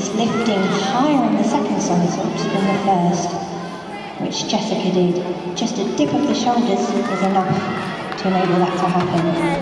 is lifting higher in the second somersault than the first, which Jessica did. Just a dip of the shoulders is enough to enable that to happen.